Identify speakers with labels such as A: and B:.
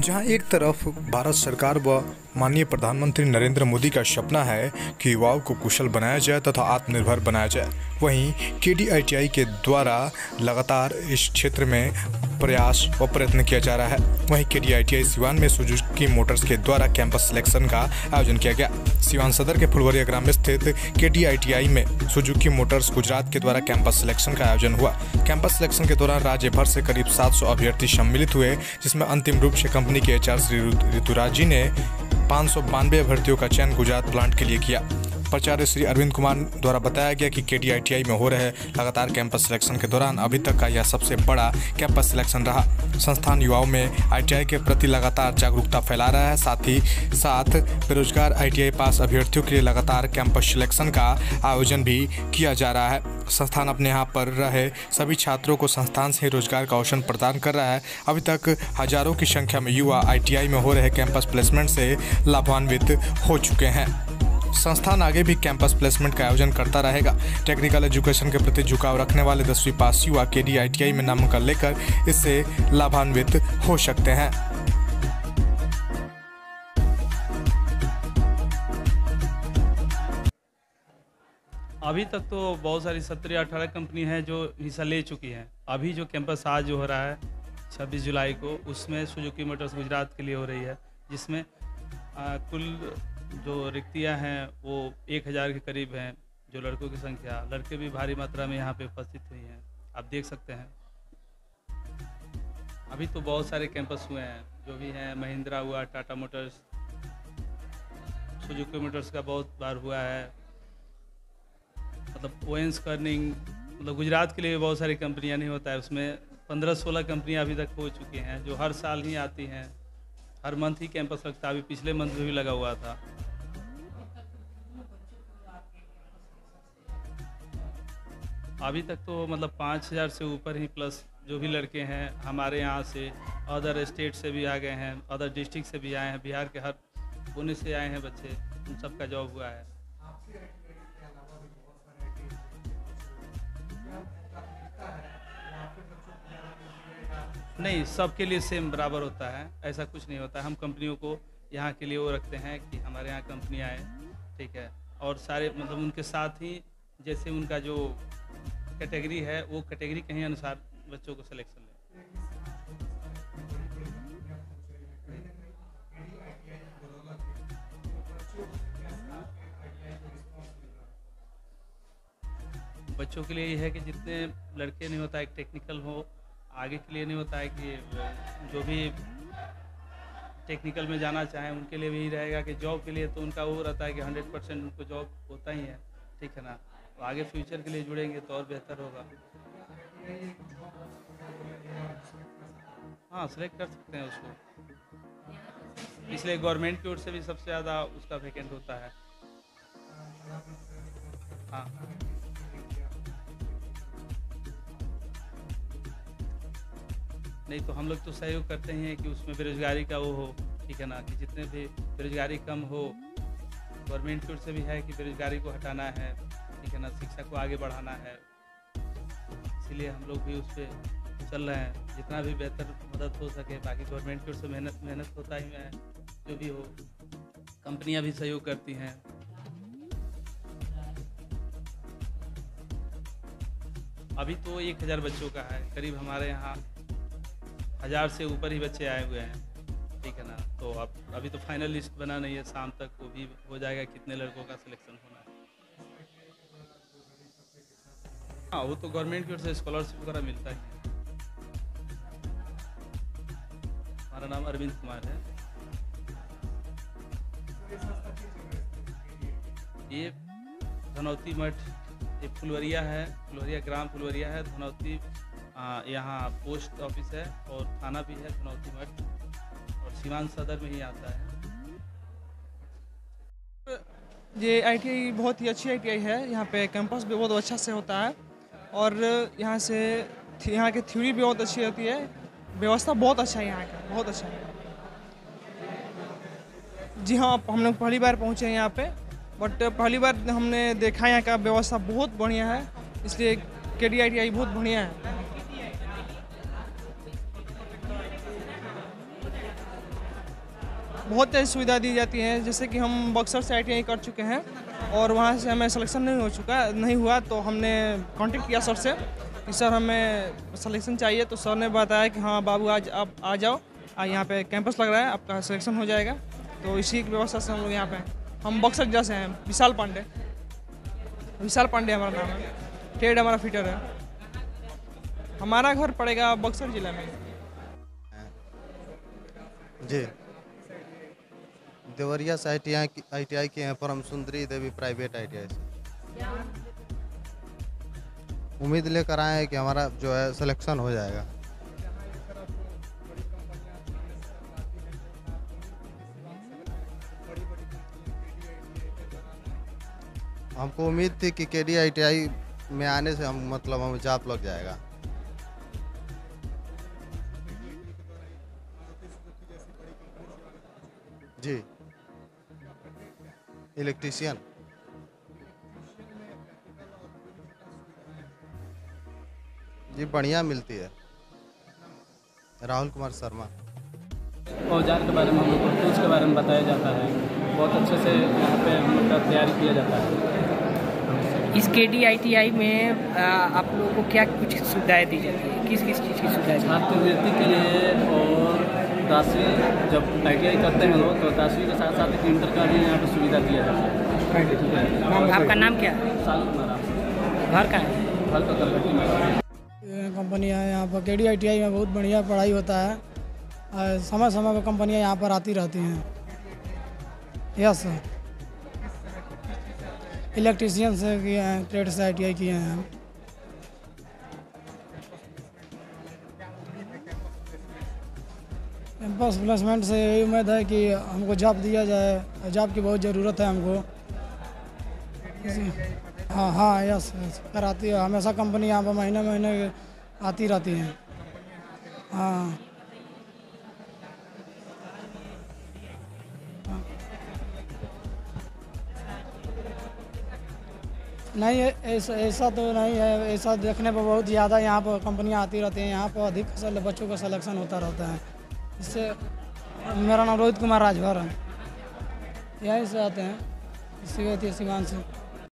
A: जहाँ एक तरफ़ भारत सरकार व माननीय प्रधानमंत्री नरेंद्र मोदी का सपना है कि युवाओं को कुशल बनाया जाए तथा आत्मनिर्भर बनाया जाए। वहीं के के द्वारा लगातार इस क्षेत्र में प्रयास व प्रयत्न किया जा रहा है। वहीं के डी सिवान में सुजुकी मोटर्स के द्वारा कैंपस सिलेक्शन का आयोजन किया गया। सिवान सदर के फुलवरिया ग्राम में स्थित के में सुजुकी मोटर्स गुजरात के द्वारा कैंपस सिलेक्शन का आयोजन हुआ। कैंपस सिलेक्शन के दौरान राज्य भर से करीब 700 अभ्यर्थी सम्मिलित हुए, जिसमें अंतिम रूप से कंपनी के एचआर श्री ऋतुराज जी ने पाँच सौ बानवे अभ्यर्थियों का चयन गुजरात प्लांट के लिए किया। प्राचार्य श्री अरविंद कुमार द्वारा बताया गया कि के में हो रहे लगातार कैंपस सिलेक्शन के दौरान अभी तक का यह सबसे बड़ा कैंपस सिलेक्शन रहा। संस्थान युवाओं में आईटीआई के प्रति लगातार जागरूकता फैला रहा है। साथ ही साथ बेरोजगार आईटीआई पास अभ्यर्थियों के लिए लगातार कैंपस सिलेक्शन का आयोजन भी किया जा रहा है। संस्थान अपने यहाँ पर रहे सभी छात्रों को संस्थान से रोज़गार का अवसर प्रदान कर रहा है। अभी तक हज़ारों की संख्या में युवा आईटीआई में हो रहे कैंपस प्लेसमेंट से लाभान्वित हो चुके हैं। संस्थान आगे भी कैंपस प्लेसमेंट का आयोजन करता रहेगा। टेक्निकल एजुकेशन के प्रति झुकाव रखने वाले दसवीं पास युवा के डी में नामांकन लेकर इससे लाभान्वित हो सकते हैं।
B: अभी तक तो बहुत सारी सत्रह अठारह कंपनी हैं जो हिस्सा ले चुकी हैं। अभी जो कैंपस आज जो हो रहा है 26 जुलाई को उसमें सुजुकी मोटर्स गुजरात के लिए हो रही है जिसमें आ, कुल जो रिक्तियाँ हैं, वो एक हज़ार के करीब हैं जो लड़कों की संख्या। लड़के भी भारी मात्रा में यहाँ पे उपस्थित हुई हैं। आप देख सकते हैं। अभी तो बहुत सारे कैंपस हुए हैं, जो भी हैं, महिंद्रा हुआ, टाटा मोटर्स, सुजुकी मोटर्स का बहुत बार हुआ है। मतलब ओएंस कर्निंग मतलब गुजरात के लिए बहुत सारी कंपनियाँ नहीं होता है, उसमें पंद्रह सोलह कंपनियाँ अभी तक हो चुकी हैं, जो हर साल ही आती हैं। हर मंथ ही कैंपस लगता है, अभी पिछले मंथ में भी लगा हुआ था। अभी तक तो मतलब पाँच हज़ार से ऊपर ही प्लस जो भी लड़के हैं हमारे यहाँ से अदर स्टेट से भी आ गए हैं अदर डिस्ट्रिक्ट से भी आए हैं, बिहार के हर कोने से आए हैं बच्चे, उन सबका जॉब हुआ है। नहीं, सबके लिए सेम बराबर होता है। ऐसा कुछ नहीं होता। हम कंपनियों को यहाँ के लिए वो रखते हैं कि हमारे यहाँ कंपनी आए, ठीक है? और सारे मतलब उनके साथ ही जैसे उनका जो कैटेगरी है, वो कैटेगरी के अनुसार बच्चों को सिलेक्शन ले। बच्चों के लिए ये है कि जितने लड़के नहीं होता, एक टेक्निकल हो आगे के लिए नहीं होता है कि जो भी टेक्निकल में जाना चाहें, उनके लिए भी रहेगा कि जॉब के लिए तो उनका वो रहता है कि हंड्रेड परसेंट उनको जॉब होता ही है। ठीक है ना? तो आगे फ्यूचर के लिए जुड़ेंगे तो और बेहतर होगा। हाँ सेलेक्ट कर सकते हैं उसको। इसलिए गवर्नमेंट की ओर से भी सबसे ज़्यादा उसका वैकेंट होता है। हाँ। नहीं तो हम लोग तो सहयोग करते हैं कि उसमें बेरोजगारी का वो हो, ठीक है ना? कि जितने भी बेरोजगारी कम हो गवर्नमेंट की ओर से भी है कि बेरोजगारी को हटाना है, ठीक है ना? शिक्षा को आगे बढ़ाना है। इसीलिए हम लोग भी उस पर चल रहे हैं। जितना भी बेहतर मदद हो सके, बाकी गवर्नमेंट की ओर से मेहनत मेहनत होता ही है, जो भी हो। कंपनियाँ भी सहयोग करती हैं। अभी तो एक हज़ार बच्चों का है, करीब हमारे यहाँ हज़ार से ऊपर ही बच्चे आए हुए हैं। ठीक है ना? तो अब अभी तो फाइनल लिस्ट बना नहीं है, शाम तक वो भी हो जाएगा कितने लड़कों का सिलेक्शन होना है। हाँ वो तो गवर्नमेंट की ओर से स्कॉलरशिप वगैरह मिलता है। हमारा नाम अरविंद कुमार है। ये धनौती मठ, ये फुलवरिया है, फुलवरिया ग्राम फुलवरिया है, धनौती यहाँ पोस्ट ऑफ़िस है और थाना भी है धनौती मठ। और सीवान सदर में ही आता है।
C: ये आईटीआई बहुत ही अच्छी आईटीआई है। यहाँ पे कैंपस भी बहुत अच्छा से होता है। और यहाँ से यहाँ की थ्योरी भी बहुत अच्छी होती है। व्यवस्था बहुत अच्छा है यहाँ का, बहुत अच्छा है। जी हाँ हम लोग पहली बार पहुँचे हैं यहाँ पे। बट पहली बार हमने देखा यहाँ का व्यवस्था बहुत बढ़िया है। इसलिए के डी आई बहुत बढ़िया है। बहुत ऐसी सुविधा दी जाती है, जैसे कि हम बक्सर से आई कर चुके हैं, और वहाँ से हमें सिलेक्शन नहीं हो चुका, नहीं हुआ तो हमने कांटेक्ट किया सर से कि सर हमें सिलेक्शन चाहिए तो सर ने बताया कि हाँ बाबू आज आप आ जाओ यहाँ पे कैंपस लग रहा है, आपका सिलेक्शन हो जाएगा। तो इसी की व्यवस्था से हम लोग यहाँ पे, हम बक्सर जिला से हैं, विशाल पांडे। विशाल पांडे हमारा नाम है ट्रेड हमारा फिटर है। हमारा घर पड़ेगा बक्सर जिला में।
D: जी। देवरिया से I T I I T I की हैं परम सुंदरी देवी प्राइवेट आई टी से। उम्मीद लेकर आए हैं कि हमारा जो है सिलेक्शन हो जाएगा। हमको उम्मीद थी कि के डी आई टी आई में आने से हम मतलब हम जॉब लग जाएगा। जी। इलेक्ट्रीशियन जी बढ़िया मिलती है। राहुल कुमार शर्मा।
E: औज़ार के बारे में हम लोग को टूल्स के बारे में बताया जाता है। बहुत अच्छे से यहाँ पे हम लोग का तैयारी किया जाता है।
F: इस के डी आई टी आई में आप लोगों को क्या कुछ सुविधाएँ दी जाती है? किस किस चीज़ की सुविधाएँ
E: छात्रवृत्ति के लिए और दसवीं जब आई टी आई करते हैं लोग तो दसवीं के साथ साथ इंटर का भी यहाँ पे सुविधा दिया जाता है। ठीक
F: आपका नाम क्या? है
E: साल
F: घर का है?
E: फल का कलकत्ती में
G: कंपनियाँ यहाँ पर के डी आई में बहुत बढ़िया पढ़ाई होता है। और समय समय पर कंपनियाँ यहाँ पर आती रहती हैं। यस सर इलेक्ट्रीशियन से किए हैं ट्रेड से आई टी आई किए हैं। कैंपस प्लेसमेंट से यही उम्मीद है कि हमको जॉब दिया जाए। जॉब की बहुत ज़रूरत है हमको। हाँ हाँ यस यस कराती है। हमेशा कंपनी यहाँ पर महीने महीने आती रहती है। हाँ। नहीं, ऐसा ऐसा तो नहीं है। ऐसा देखने पर बहुत ज़्यादा यहाँ पर कंपनियाँ आती रहती हैं। यहाँ पर अधिक बच्चों का सिलेक्शन होता रहता है। इससे मेरा नाम रोहित कुमार राजभर है यहीं से आते हैं। इसी सिवान से